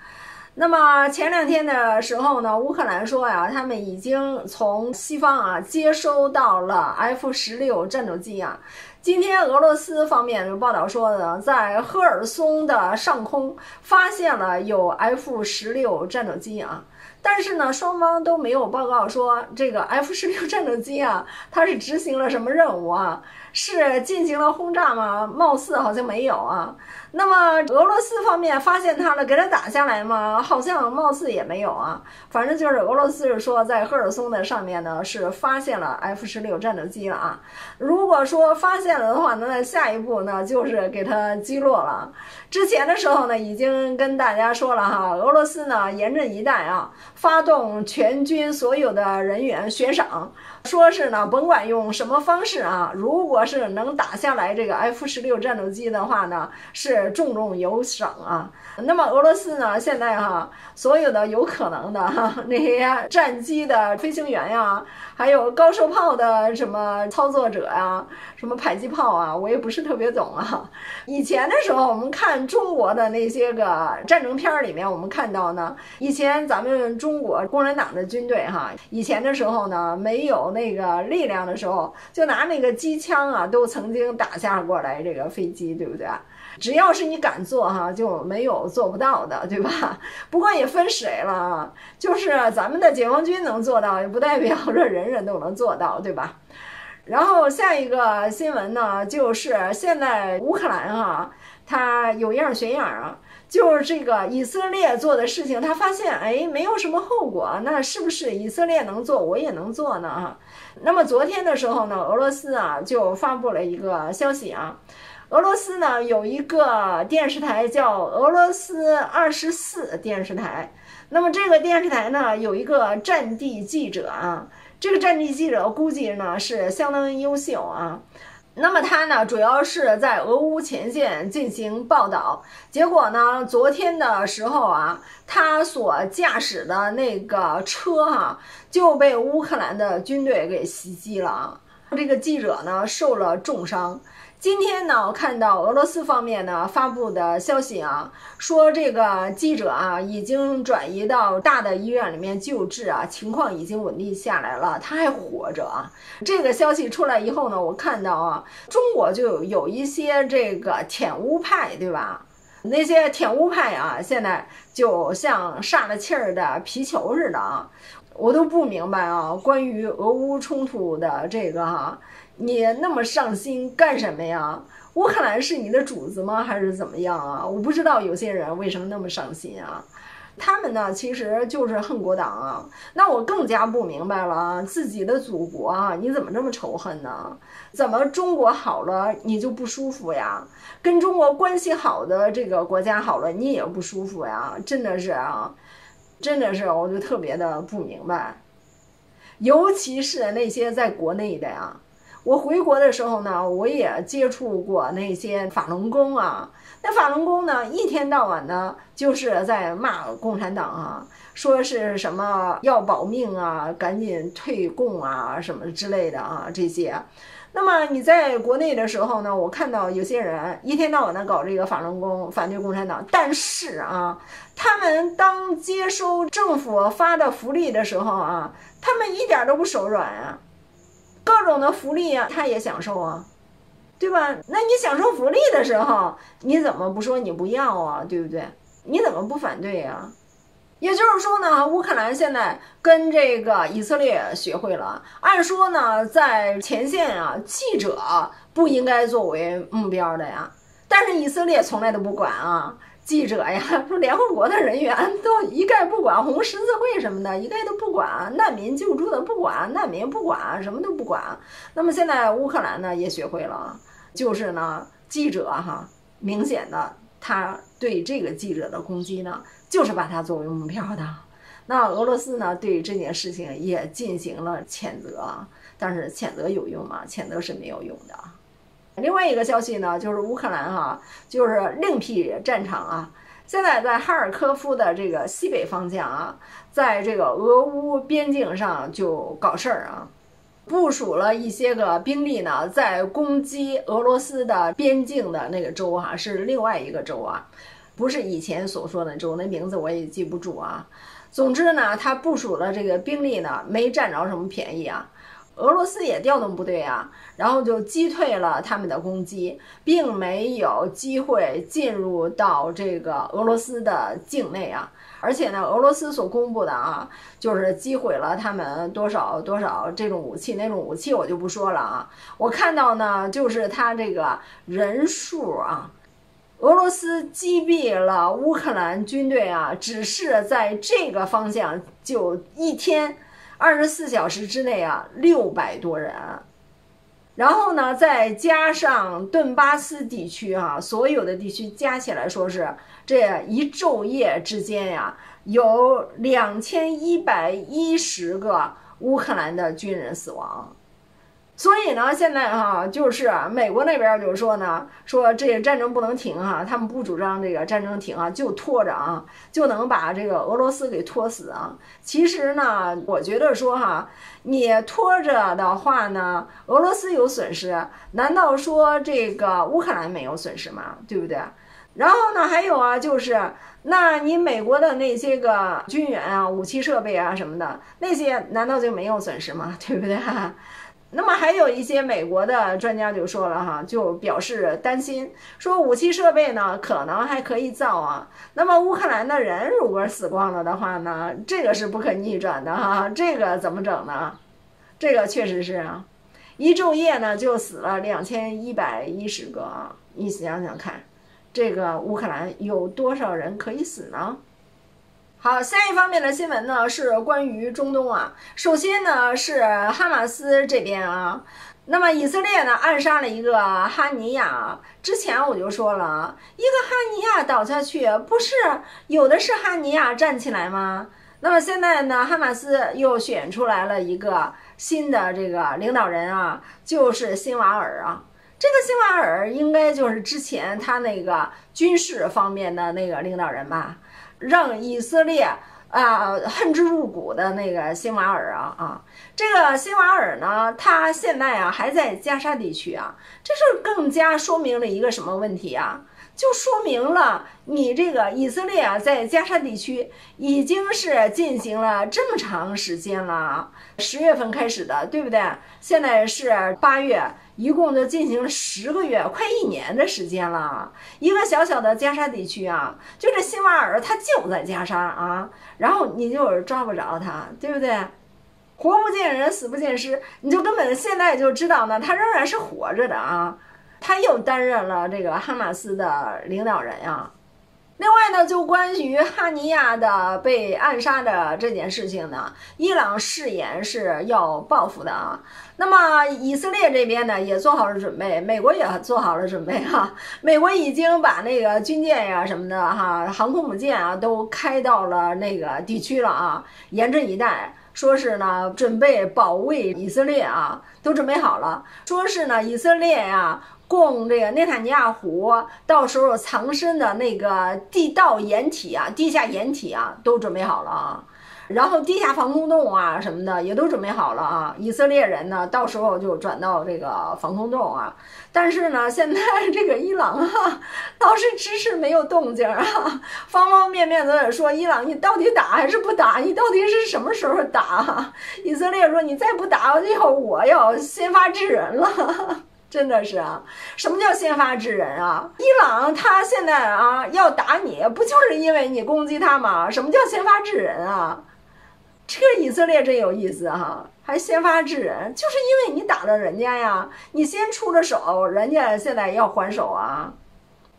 S1: 那么前两天的时候呢，乌克兰说呀，他们已经从西方啊接收到了 F 十六战斗机啊。今天俄罗斯方面有报道说呢，在赫尔松的上空发现了有 F 十六战斗机啊，但是呢，双方都没有报告说这个 F 十六战斗机啊，它是执行了什么任务啊？是进行了轰炸吗？貌似好像没有啊。那么俄罗斯方面发现它了，给它打下来吗？好像貌似也没有啊。反正就是俄罗斯是说在赫尔松的上面呢是发现了 F 十六战斗机了啊。如果说发现了的话，那下一步呢就是给它击落了。之前的时候呢已经跟大家说了哈，俄罗斯呢严阵以待啊，发动全军所有的人员悬赏。说是呢，甭管用什么方式啊，如果是能打下来这个 F 十六战斗机的话呢，是重重有赏啊。那么俄罗斯呢，现在哈，所有的有可能的哈那些战机的飞行员呀，还有高射炮的什么操作者呀，什么迫击炮啊，我也不是特别懂啊。以前的时候，我们看中国的那些个战争片里面，我们看到呢，以前咱们中国共产党的军队哈，以前的时候呢，没有。那个力量的时候，就拿那个机枪啊，都曾经打下过来这个飞机，对不对？只要是你敢做哈，就没有做不到的，对吧？不过也分谁了啊，就是咱们的解放军能做到，也不代表着人人都能做到，对吧？然后下一个新闻呢，就是现在乌克兰哈，它有样学样啊。就是这个以色列做的事情，他发现哎没有什么后果，那是不是以色列能做，我也能做呢？哈，那么昨天的时候呢，俄罗斯啊就发布了一个消息啊，俄罗斯呢有一个电视台叫俄罗斯二十四电视台，那么这个电视台呢有一个战地记者啊，这个战地记者估计呢是相当优秀啊。那么他呢，主要是在俄乌前线进行报道。结果呢，昨天的时候啊，他所驾驶的那个车哈就被乌克兰的军队给袭击了啊。这个记者呢受了重伤。今天呢，我看到俄罗斯方面呢发布的消息啊，说这个记者啊已经转移到大的医院里面救治啊，情况已经稳定下来了，他还活着啊。这个消息出来以后呢，我看到啊，中国就有一些这个舔乌派，对吧？那些舔乌派啊，现在就像撒了气儿的皮球似的啊，我都不明白啊，关于俄乌冲突的这个哈。你那么上心干什么呀？乌克兰是你的主子吗？还是怎么样啊？我不知道有些人为什么那么上心啊？他们呢，其实就是恨国党啊。那我更加不明白了，自己的祖国啊，你怎么这么仇恨呢？怎么中国好了你就不舒服呀？跟中国关系好的这个国家好了你也不舒服呀？真的是啊，真的是，我就特别的不明白，尤其是那些在国内的呀。我回国的时候呢，我也接触过那些法轮功啊。那法轮功呢，一天到晚呢就是在骂共产党啊，说是什么要保命啊，赶紧退共啊，什么之类的啊这些。那么你在国内的时候呢，我看到有些人一天到晚的搞这个法轮功，反对共产党。但是啊，他们当接收政府发的福利的时候啊，他们一点都不手软啊。各种的福利啊，他也享受啊，对吧？那你享受福利的时候，你怎么不说你不要啊？对不对？你怎么不反对呀？也就是说呢，乌克兰现在跟这个以色列学会了。按说呢，在前线啊，记者不应该作为目标的呀，但是以色列从来都不管啊。记者呀，说联合国的人员都一概不管，红十字会什么的，一概都不管，难民救助的不管，难民不管，什么都不管。那么现在乌克兰呢也学会了，就是呢记者哈，明显的他对这个记者的攻击呢，就是把他作为目标的。那俄罗斯呢对这件事情也进行了谴责，但是谴责有用吗？谴责是没有用的。另外一个消息呢，就是乌克兰哈，就是另辟战场啊，现在在哈尔科夫的这个西北方向啊，在这个俄乌边境上就搞事儿啊，部署了一些个兵力呢，在攻击俄罗斯的边境的那个州哈，是另外一个州啊，不是以前所说的州，那名字我也记不住啊。总之呢，他部署了这个兵力呢，没占着什么便宜啊。俄罗斯也调动部队啊，然后就击退了他们的攻击，并没有机会进入到这个俄罗斯的境内啊。而且呢，俄罗斯所公布的啊，就是击毁了他们多少多少这种武器，那种武器我就不说了啊。我看到呢，就是他这个人数啊，俄罗斯击毙了乌克兰军队啊，只是在这个方向就一天。二十四小时之内啊，六百多人，然后呢，再加上顿巴斯地区啊，所有的地区加起来说是这一昼夜之间呀，有两千一百一十个乌克兰的军人死亡。所以呢，现在哈就是美国那边就说呢，说这个战争不能停哈，他们不主张这个战争停啊，就拖着啊，就能把这个俄罗斯给拖死啊。其实呢，我觉得说哈，你拖着的话呢，俄罗斯有损失，难道说这个乌克兰没有损失吗？对不对？然后呢，还有啊，就是那你美国的那些个军援啊、武器设备啊什么的，那些难道就没有损失吗？对不对？那么还有一些美国的专家就说了哈，就表示担心，说武器设备呢可能还可以造啊。那么乌克兰的人如果死光了的话呢，这个是不可逆转的哈，这个怎么整呢？这个确实是啊，一昼夜呢就死了两千一百一十个啊，你想想看，这个乌克兰有多少人可以死呢？好，下一方面的新闻呢是关于中东啊。首先呢是哈马斯这边啊，那么以色列呢暗杀了一个哈尼亚。之前我就说了，一个哈尼亚倒下去，不是有的是哈尼亚站起来吗？那么现在呢，哈马斯又选出来了一个新的这个领导人啊，就是辛瓦尔啊。这个辛瓦尔应该就是之前他那个军事方面的那个领导人吧。让以色列啊恨之入骨的那个辛瓦尔啊啊，这个辛瓦尔呢，他现在啊还在加沙地区啊，这是更加说明了一个什么问题啊？就说明了你这个以色列啊在加沙地区已经是进行了这么长时间了，十月份开始的，对不对？现在是八月。一共就进行了十个月，快一年的时间了。一个小小的加沙地区啊，就这辛瓦尔他就在加沙啊，然后你就抓不着他，对不对？活不见人，死不见尸，你就根本现在就知道呢，他仍然是活着的啊。他又担任了这个哈马斯的领导人呀。另外呢，就关于哈尼亚的被暗杀的这件事情呢，伊朗誓言是要报复的啊。那么以色列这边呢，也做好了准备，美国也做好了准备哈。美国已经把那个军舰呀什么的哈，航空母舰啊都开到了那个地区了啊，严阵以待，说是呢准备保卫以色列啊，都准备好了，说是呢以色列呀。供这个内塔尼亚胡到时候藏身的那个地道掩体啊，地下掩体啊，都准备好了啊，然后地下防空洞啊什么的也都准备好了啊。以色列人呢，到时候就转到这个防空洞啊。但是呢，现在这个伊朗啊，倒是迟迟没有动静啊，方方面面都在说伊朗，你到底打还是不打？你到底是什么时候打？以色列说，你再不打，要我要先发制人了。真的是啊，什么叫先发制人啊？伊朗他现在啊要打你，不就是因为你攻击他吗？什么叫先发制人啊？这个以色列真有意思哈，还先发制人，就是因为你打了人家呀，你先出了手，人家现在要还手啊。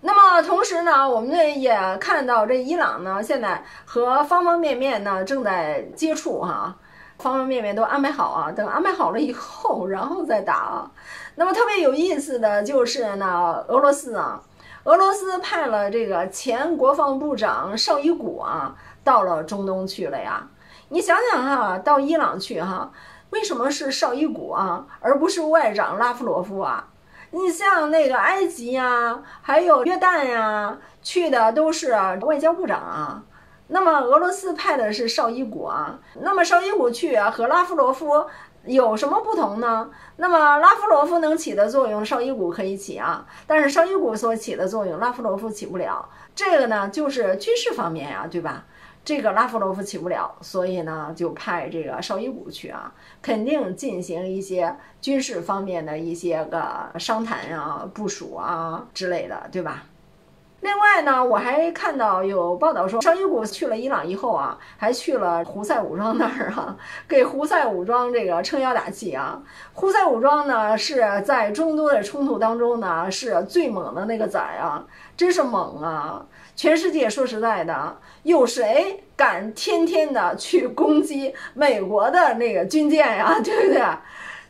S1: 那么同时呢，我们呢也看到这伊朗呢现在和方方面面呢正在接触哈。方方面面都安排好啊，等安排好了以后，然后再打啊。那么特别有意思的就是呢，俄罗斯啊，俄罗斯派了这个前国防部长绍伊古啊，到了中东去了呀。你想想哈，到伊朗去哈，为什么是绍伊古啊，而不是外长拉夫罗夫啊？你像那个埃及呀，还有约旦呀，去的都是外交部长啊。那么俄罗斯派的是绍伊古啊。那么绍伊古去啊，和拉夫罗夫有什么不同呢？那么拉夫罗夫能起的作用，绍伊古可以起啊，但是绍伊古所起的作用，拉夫罗夫起不了。这个呢，就是军事方面呀，对吧？这个拉夫罗夫起不了，所以呢，就派这个绍伊古去啊，肯定进行一些军事方面的一些个商谈啊、部署啊之类的，对吧？另外呢，我还看到有报道说，绍伊古去了伊朗以后啊，还去了胡塞武装那儿啊，给胡塞武装这个撑腰打气啊。胡塞武装呢，是在中东的冲突当中呢，是最猛的那个仔啊，真是猛啊！全世界说实在的，有谁敢天天的去攻击美国的那个军舰呀？对不对？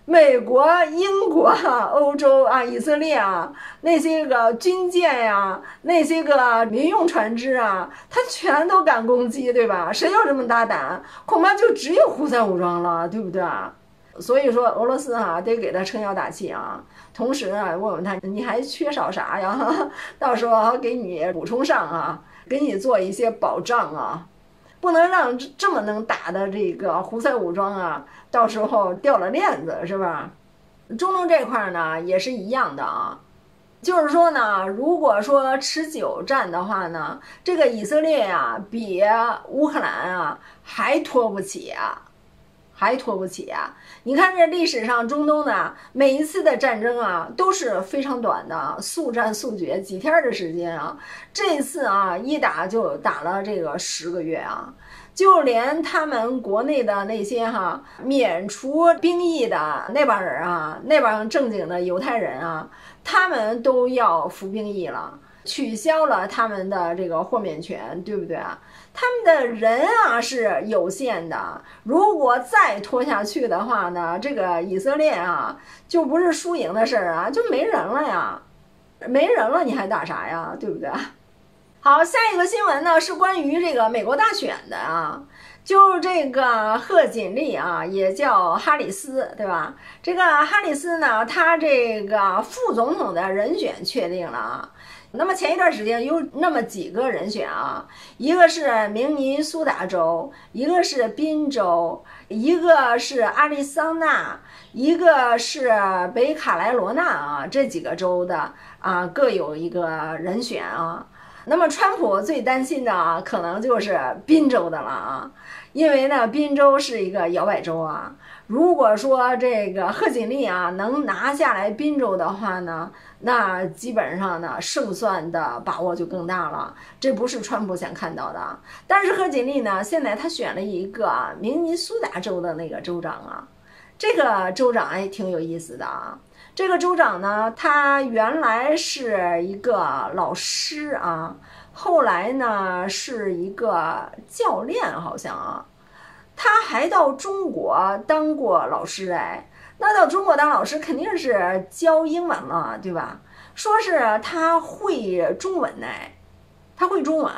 S1: 美国、英国、欧洲啊、以色列啊，那些个军舰呀，那些个民用船只啊，他全都敢攻击，对吧？谁有这么大胆？恐怕就只有胡塞武装了，对不对啊？所以说，俄罗斯哈得给他撑腰打气啊。同时啊，问问他你还缺少啥呀？到时候给你补充上啊，给你做一些保障啊，不能让这这么能打的这个胡塞武装啊，到时候掉了链子是吧？中东这块呢也是一样的啊，就是说呢，如果说持久战的话呢，这个以色列呀比乌克兰啊还拖不起啊。还拖不起啊！你看这历史上中东呢，每一次的战争啊都是非常短的，速战速决，几天的时间啊。这次啊一打就打了这个十个月啊，就连他们国内的那些哈免除兵役的那帮人啊，那帮正经的犹太人啊，他们都要服兵役了，取消了他们的这个豁免权，对不对啊？他们的人啊是有限的，如果再拖下去的话呢，这个以色列啊就不是输赢的事儿啊，就没人了呀，没人了你还打啥呀，对不对？好，下一个新闻呢是关于这个美国大选的啊，就这个贺锦丽啊，也叫哈里斯，对吧？这个哈里斯呢，他这个副总统的人选确定了啊。那么前一段时间有那么几个人选啊，一个是明尼苏达州，一个是宾州，一个是阿利桑那，一个是北卡莱罗纳啊，这几个州的啊各有一个人选啊。那么川普最担心的啊，可能就是宾州的了啊，因为呢，宾州是一个摇摆州啊。如果说这个贺锦丽啊能拿下来宾州的话呢，那基本上呢胜算的把握就更大了。这不是川普想看到的。但是贺锦丽呢，现在他选了一个明尼苏达州的那个州长啊，这个州长哎挺有意思的啊。这个州长呢，他原来是一个老师啊，后来呢是一个教练，好像啊。他还到中国当过老师哎，那到中国当老师肯定是教英文了，对吧？说是他会中文呢，他会中文。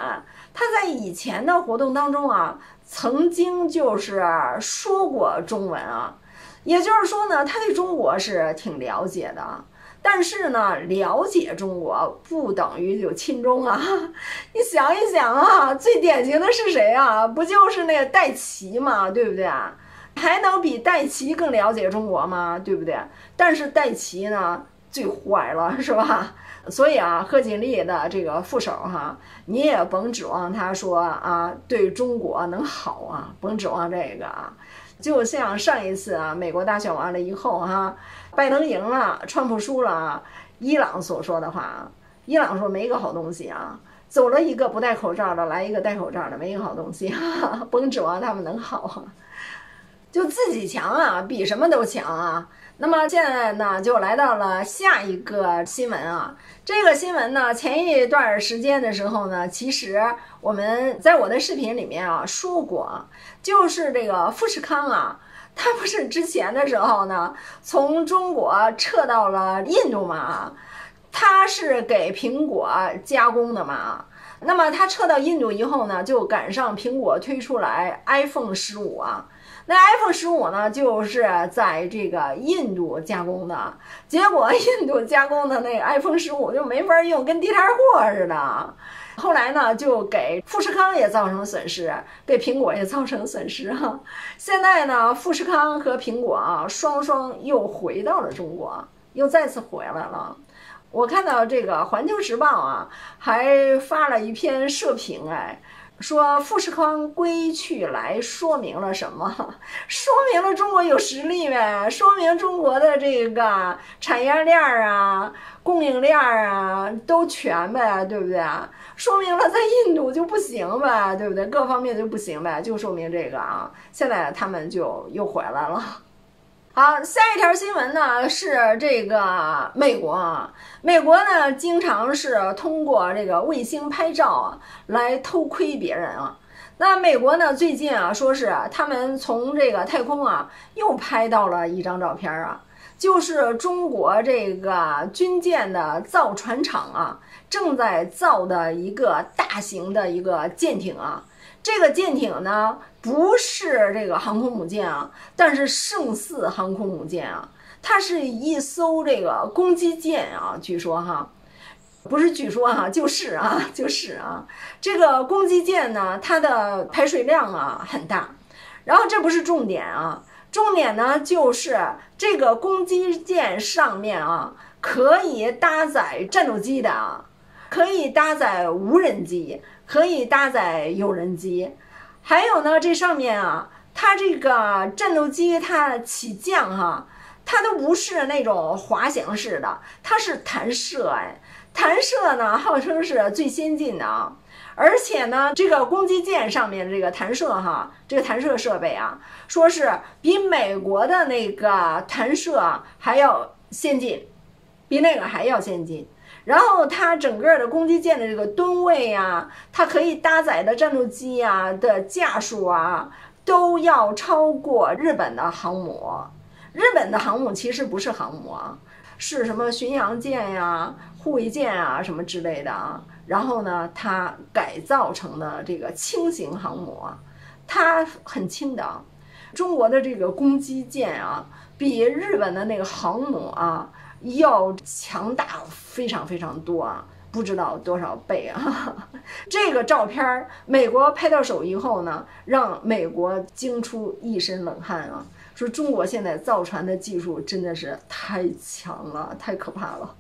S1: 他在以前的活动当中啊，曾经就是说过中文啊，也就是说呢，他对中国是挺了解的。但是呢，了解中国不等于就亲中啊！你想一想啊，最典型的是谁啊？不就是那个戴奇嘛，对不对啊？还能比戴奇更了解中国吗？对不对？但是戴奇呢，最坏了，是吧？所以啊，贺锦丽的这个副手哈，你也甭指望他说啊，对中国能好啊，甭指望这个啊。就像上一次啊，美国大选完了以后哈。拜登赢了，川普输了啊。伊朗所说的话啊，伊朗说没个好东西啊，走了一个不戴口罩的，来一个戴口罩的，没一个好东西，甭指望他们能好，就自己强啊，比什么都强啊。那么现在呢，就来到了下一个新闻啊。这个新闻呢，前一段时间的时候呢，其实我们在我的视频里面啊说过，就是这个富士康啊。他不是之前的时候呢，从中国撤到了印度嘛？他是给苹果加工的嘛？那么他撤到印度以后呢，就赶上苹果推出来 iPhone 十五啊。那 iPhone 十五呢，就是在这个印度加工的，结果 印度加工的那个 iPhone 十五就没法用，跟地摊货似的。后来呢，就给富士康也造成损失，给苹果也造成损失哈。现在呢，富士康和苹果啊，双双又回到了中国，又再次回来了。我看到这个《环球时报》啊，还发了一篇社评，哎，说富士康归去来说明了什么？说明了中国有实力呗，说明中国的这个产业链啊、供应链啊都全呗，对不对？说明了在印度就不行呗，对不对？各方面就不行呗，就说明这个啊。现在他们就又回来了。好，下一条新闻呢是这个美国啊，美国呢经常是通过这个卫星拍照啊来偷窥别人啊。那美国呢最近啊说是他们从这个太空啊又拍到了一张照片啊，就是中国这个军舰的造船厂啊正在造的一个大型的一个舰艇啊。这个舰艇呢，不是这个航空母舰啊，但是胜似航空母舰啊，它是一艘这个攻击舰啊，据说哈，不是据说哈，就是啊，就是啊，这个攻击舰呢，它的排水量啊很大，然后这不是重点啊，重点呢就是这个攻击舰上面啊可以搭载战斗机的啊，可以搭载无人机。可以搭载有人机，还有呢，这上面啊，它这个战斗机它起降哈，它都不是那种滑翔式的，它是弹射哎，弹射呢号称是最先进的啊，而且呢，这个攻击舰上面这个弹射哈，这个弹射设备啊，说是比美国的那个弹射还要先进，比那个还要先进。然后它整个的攻击舰的这个吨位呀，它可以搭载的战斗机呀的架数啊，都要超过日本的航母。日本的航母其实不是航母啊，是什么巡洋舰呀、护卫舰啊什么之类的啊。然后呢，它改造成的这个轻型航母啊，它很轻的。中国的这个攻击舰啊，比日本的那个航母啊。要强大非常非常多啊，不知道多少倍啊！这个照片儿美国拍到手以后呢，让美国惊出一身冷汗啊，说中国现在造船的技术真的是太强了，太可怕了。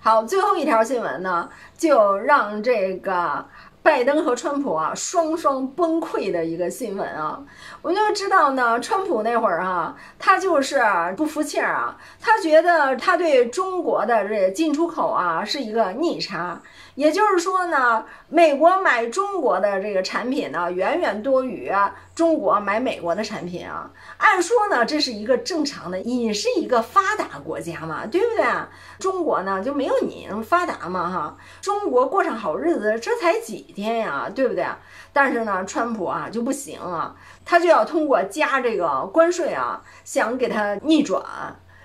S1: 好，最后一条新闻呢，就让这个。拜登和川普啊，双双崩溃的一个新闻啊，我就知道呢，川普那会儿啊，他就是不服气儿啊，他觉得他对中国的这进出口啊是一个逆差。也就是说呢，美国买中国的这个产品呢，远远多于中国买美国的产品啊。按说呢，这是一个正常的，你是一个发达国家嘛，对不对？中国呢就没有你那么发达嘛，哈。中国过上好日子，这才几天呀，对不对？但是呢，川普啊就不行啊，他就要通过加这个关税啊，想给他逆转。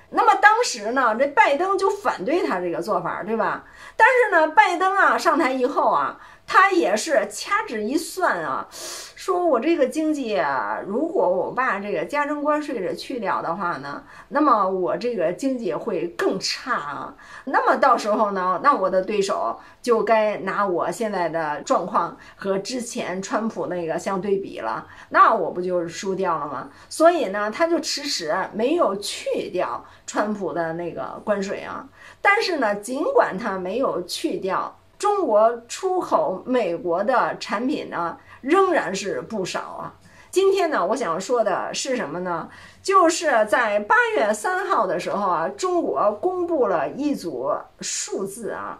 S1: 那么当时呢，这拜登就反对他这个做法，对吧？但是呢，拜登啊上台以后啊，他也是掐指一算啊。说我这个经济，如果我把这个加征关税这去掉的话呢，那么我这个经济会更差啊。那么到时候呢，那我的对手就该拿我现在的状况和之前川普那个相对比了，那我不就是输掉了吗？所以呢，他就迟迟没有去掉川普的那个关税啊。但是呢，尽管他没有去掉，中国出口美国的产品呢。仍然是不少啊！今天呢，我想说的是什么呢？就是在八月三号的时候啊，中国公布了一组数字啊，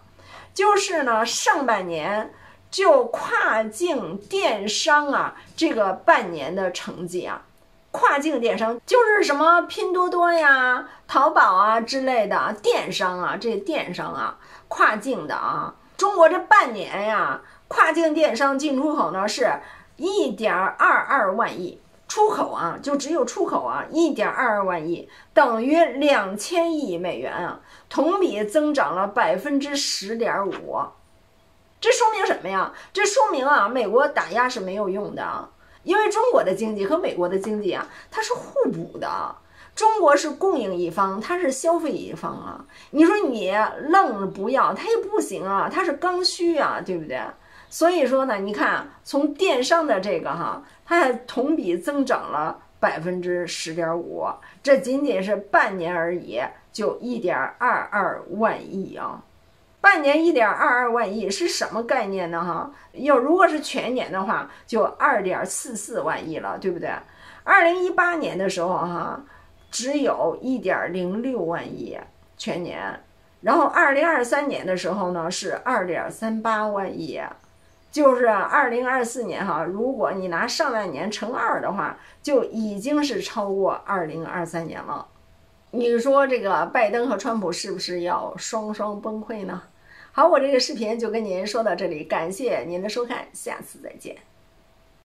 S1: 就是呢，上半年就跨境电商啊这个半年的成绩啊，跨境电商就是什么拼多多呀、淘宝啊之类的电商啊，这电商啊，跨境的啊，中国这半年呀。跨境电商进出口呢是一点二二万亿，出口啊就只有出口啊一点二二万亿，等于两千亿美元啊，同比增长了百分之十点五。这说明什么呀？这说明啊，美国打压是没有用的啊，因为中国的经济和美国的经济啊，它是互补的。中国是供应一方，它是消费一方啊。你说你愣着不要，它也不行啊，它是刚需啊，对不对？所以说呢，你看从电商的这个哈，它还同比增长了百分之十点五，这仅仅是半年而已，就一点二二万亿啊。半年一点二二万亿是什么概念呢？哈，要如果是全年的话，就二点四四万亿了，对不对？二零一八年的时候，哈，只有一点零六万亿全年，然后二零二三年的时候呢，是二点三八万亿，就是二零二四年哈，如果你拿上半年乘二的话，就已经是超过二零二三年了。你说这个拜登和川普是不是要双双崩溃呢？好，我这个视频就跟您说到这里，感谢您的收看，下次再见。